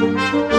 Música